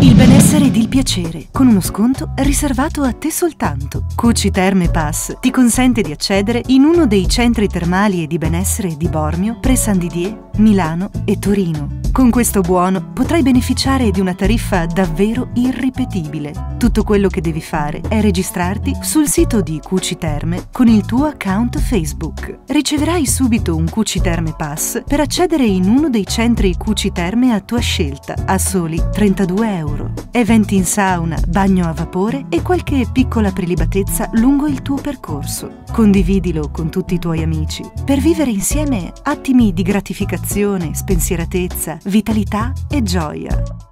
Il benessere ed il piacere, con uno sconto riservato a te soltanto. Cuci Terme Pass ti consente di accedere in uno dei centri termali e di benessere di Bormio, Pre-San Didier, Milano e Torino. Con questo buono potrai beneficiare di una tariffa davvero irripetibile. Tutto quello che devi fare è registrarti sul sito di Cuci Terme con il tuo account Facebook. Riceverai subito un Cuci Terme Pass per accedere in uno dei centri Cuci Terme a tua scelta a soli 32 euro. Eventi in sauna, bagno a vapore e qualche piccola prelibatezza lungo il tuo percorso. Condividilo con tutti i tuoi amici per vivere insieme attimi di gratificazione, spensieratezza, vitalità e gioia.